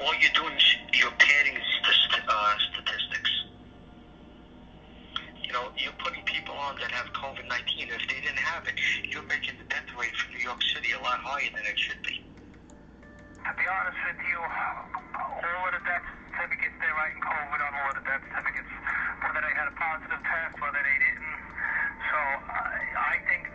all you're doing is you're padding st- uh, statistics. You know, you're putting people on that have COVID 19. If they didn't have it, you're making the death rate for New York City a lot higher than it should be. To be honest with you, all of the death certificates they're writing COVID on all of the death certificates, whether they had a positive test, whether they didn't. So I, I think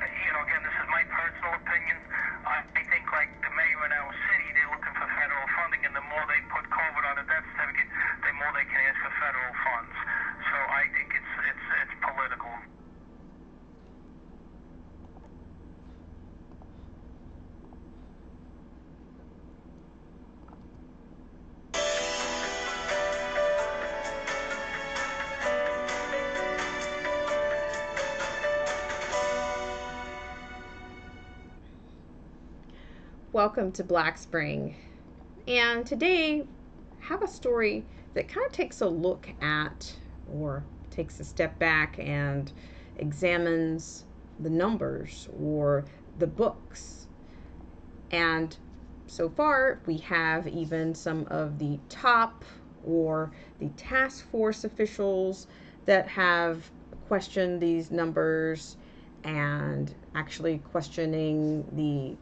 Welcome to Black Spring. And today have a story that kind of takes a look at or takes a step back and examines the numbers or the books. And so far, we have even some of the top or the task force officials that have questioned these numbers and actually questioning the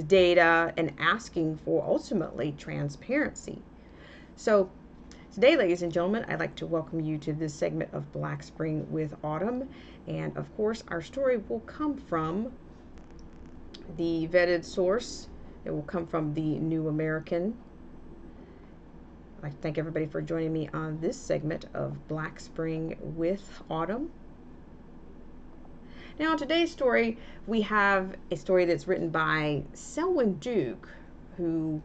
the data and asking for ultimately transparency. So, today, ladies and gentlemen, I'd like to welcome you to this segment of Black Spring with Autumn. And of course, our story will come from the vetted source, it will come from the New American. To thank everybody for joining me on this segment of Black Spring with Autumn. Now, in today's story, we have a story that's written by Selwyn Duke, who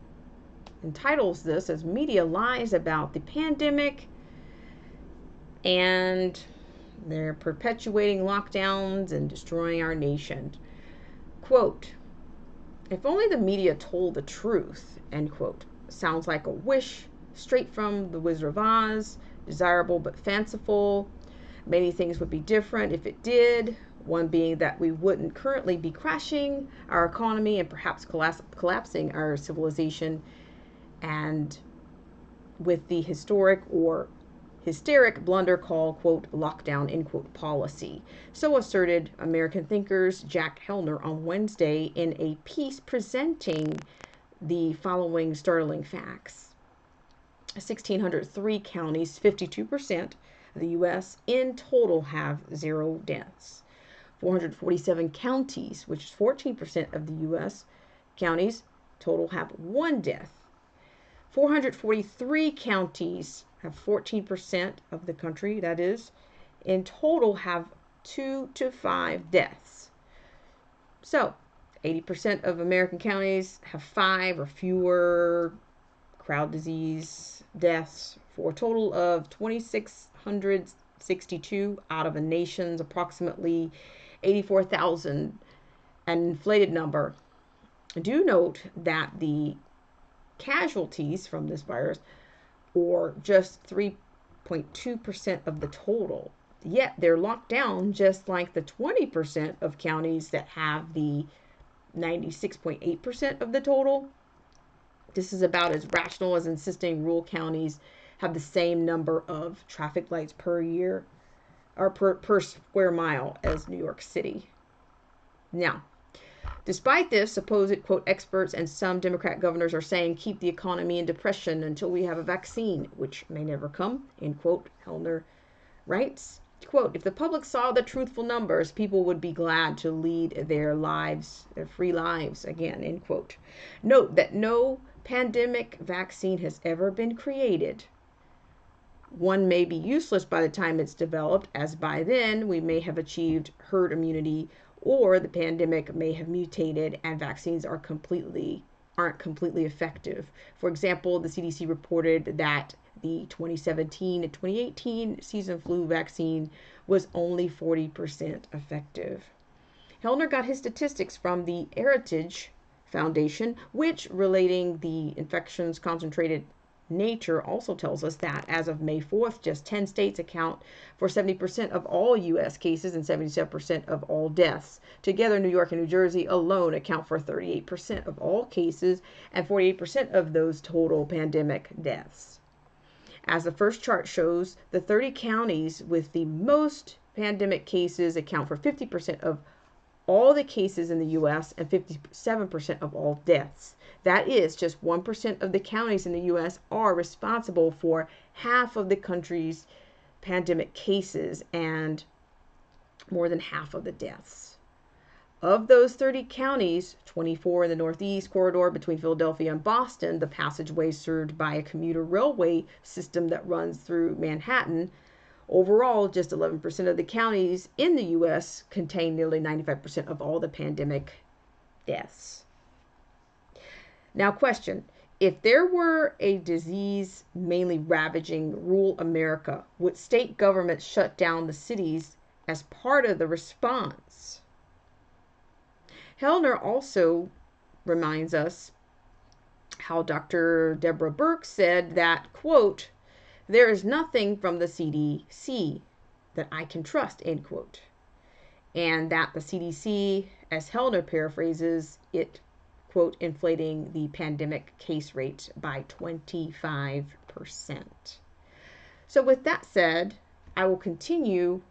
entitles this as Media Lies About the Pandemic and they're perpetuating lockdowns and destroying our nation. Quote, if only the media told the truth, end quote. Sounds like a wish straight from the Wizard of Oz, desirable but fanciful. Many things would be different if it did. One being that we wouldn't currently be crashing our economy and perhaps collapsing our civilization, and with the historic or hysteric blunder call, quote, lockdown, end quote, policy. So asserted American thinkers Jack Hellner on Wednesday in a piece presenting the following startling facts 1,603 counties, 52% of the U.S., in total have zero deaths. 447 counties, which is 14% of the U.S. counties, total have one death. 443 counties have 14% of the country, that is, in total have two to five deaths. So, 80% of American counties have five or fewer crowd disease deaths for a total of 2,662 out of a nation's approximately 84,000, an inflated number. Do note that the casualties from this virus or just 3.2% of the total. Yet they're locked down just like the 20% of counties that have the 96.8% of the total. This is about as rational as insisting rural counties have the same number of traffic lights per year or per, per square mile as New York City. Now, Despite this, supposed quote experts and some Democrat governors are saying keep the economy in depression until we have a vaccine, which may never come. End quote. Hellner writes, quote, if the public saw the truthful numbers, people would be glad to lead their lives, their free lives again, end quote. Note that no pandemic vaccine has ever been created. One may be useless by the time it's developed, as by then we may have achieved herd immunity or the pandemic may have mutated and vaccines are completely aren't completely effective. For example, the CDC reported that the 2017 and 2018 season flu vaccine was only 40% effective. Hellner got his statistics from the Heritage Foundation, which relating the infections concentrated Nature also tells us that as of May 4th, just 10 states account for 70% of all U.S. cases and 77% of all deaths. Together, New York and New Jersey alone account for 38% of all cases and 48% of those total pandemic deaths. As the first chart shows, the 30 counties with the most pandemic cases account for 50% of all the cases in the US and 57% of all deaths. That is, just 1% of the counties in the US are responsible for half of the country's pandemic cases and more than half of the deaths. Of those 30 counties, 24 in the Northeast corridor between Philadelphia and Boston, the passageway served by a commuter railway system that runs through Manhattan. Overall, just 11% of the counties in the U.S. contain nearly 95% of all the pandemic deaths. Now, question if there were a disease mainly ravaging rural America, would state governments shut down the cities as part of the response? Hellner also reminds us how Dr. Deborah Birx said that, quote, there is nothing from the CDC that I can trust, end quote. And that the CDC, as Hellner paraphrases it, quote, inflating the pandemic case rate by 25%. So, with that said, I will continue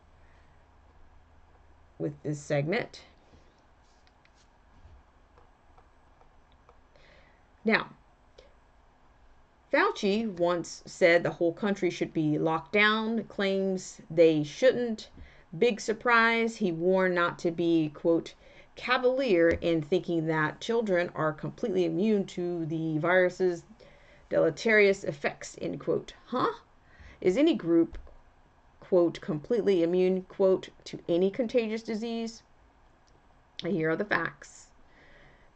with this segment. Now, Fauci once said the whole country should be locked down, claims they shouldn't. Big surprise, he warned not to be, quote, cavalier in thinking that children are completely immune to the virus's deleterious effects, end quote. Huh? Is any group, quote, completely immune, quote, to any contagious disease? Here are the facts.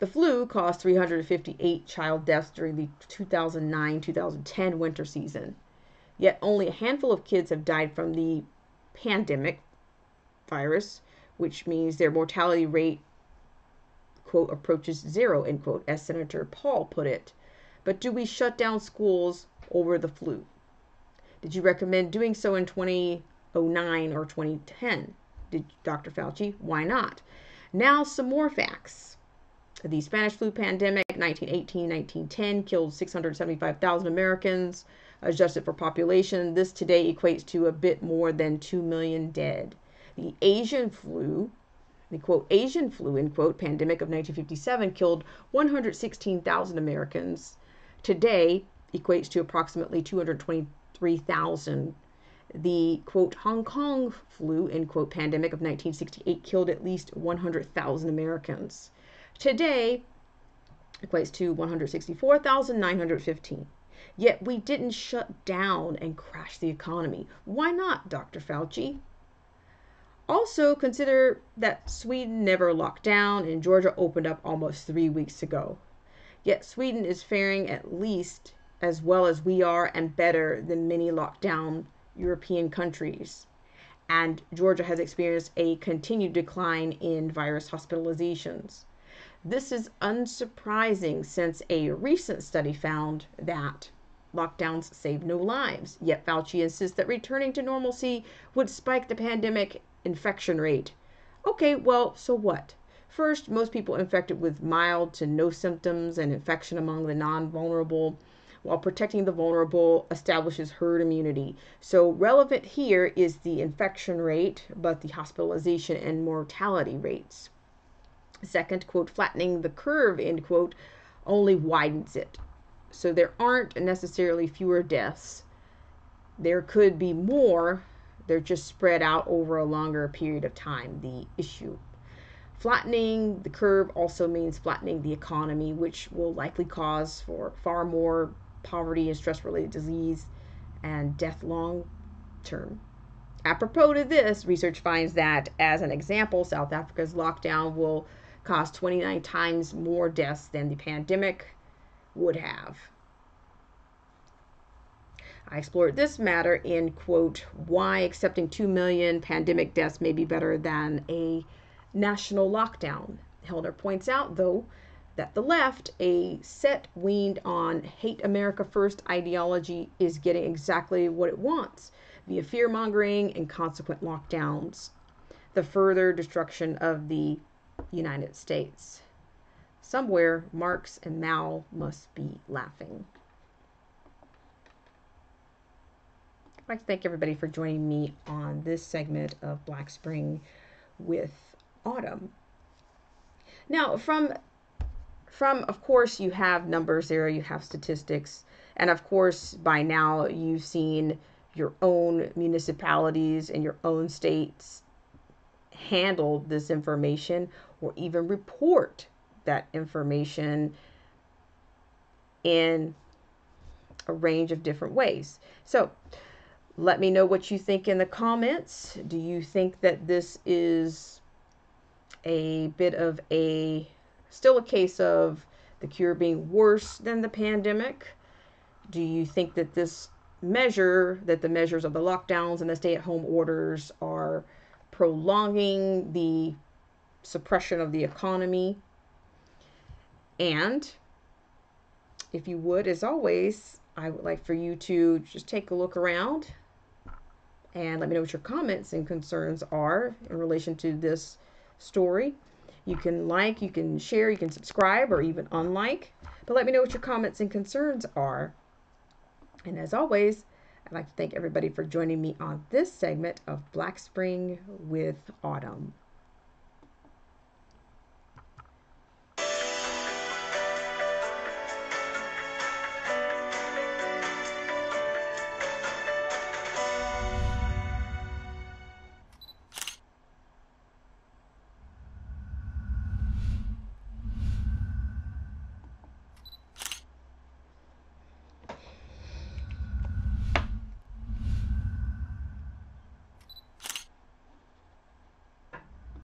The flu caused 358 child deaths during the 2009 2010 winter season. Yet only a handful of kids have died from the pandemic virus, which means their mortality rate quote, approaches zero, end quote, as Senator Paul put it. But do we shut down schools over the flu? Did you recommend doing so in 2009 or 2010? Did Dr. Fauci? Why not? Now, some more facts. The Spanish flu pandemic, 1918 1910, killed 675,000 Americans. Adjusted for population, this today equates to a bit more than 2 million dead. The Asian flu, the quote Asian flu end quote pandemic of 1957 killed 116,000 Americans. Today equates to approximately 223,000. The quote Hong Kong flu end quote pandemic of 1968 killed at least 100,000 Americans. Today equates to 164,915. Yet we didn't shut down and crash the economy. Why not, Dr. Fauci? Also, consider that Sweden never locked down and Georgia opened up almost three weeks ago. Yet Sweden is faring at least as well as we are and better than many lockdown European countries. And Georgia has experienced a continued decline in virus hospitalizations. This is unsurprising since a recent study found that lockdowns save no lives. Yet Fauci insists that returning to normalcy would spike the pandemic infection rate. Okay, well, so what? First, most people infected with mild to no symptoms and infection among the non vulnerable, while protecting the vulnerable establishes herd immunity. So, relevant here is the infection rate, but the hospitalization and mortality rates. Second, quote, flattening the curve, end quote, only widens it. So, there aren't necessarily fewer deaths. There could be more, they're just spread out over a longer period of time, the issue. Flattening the curve also means flattening the economy, which will likely cause for far more poverty and stress related disease and death long term. Apropos to this, research finds that, as an example, South Africa's lockdown will cause 29 times more deaths than the pandemic would have. I explored this matter in, quote, Why Accepting 2 Million Pandemic Deaths May Be Better Than a National Lockdown. Hellner points out, though, that the left, a set weaned on hate America first ideology, is getting exactly what it wants via fear mongering and consequent lockdowns, the further destruction of the United States. Somewhere, Marx and Mao must be laughing. I'd like to thank everybody for joining me on this segment of Black Spring with Autumn. Now, from from of course you have numbers there, you have statistics, and of course by now you've seen your own municipalities and your own states handle this information or even report that information in a range of different ways. So, let me know what you think in the comments. Do you think that this is a bit of a still a case of the cure being worse than the pandemic? Do you think that this measure, that the measures of the lockdowns and the stay at home orders are prolonging the suppression of the economy? And if you would, as always, I would like for you to just take a look around and let me know what your comments and concerns are in relation to this story. You can like, you can share, you can subscribe, or even unlike. But let me know what your comments and concerns are. And as always, I'd like to thank everybody for joining me on this segment of Black Spring with Autumn.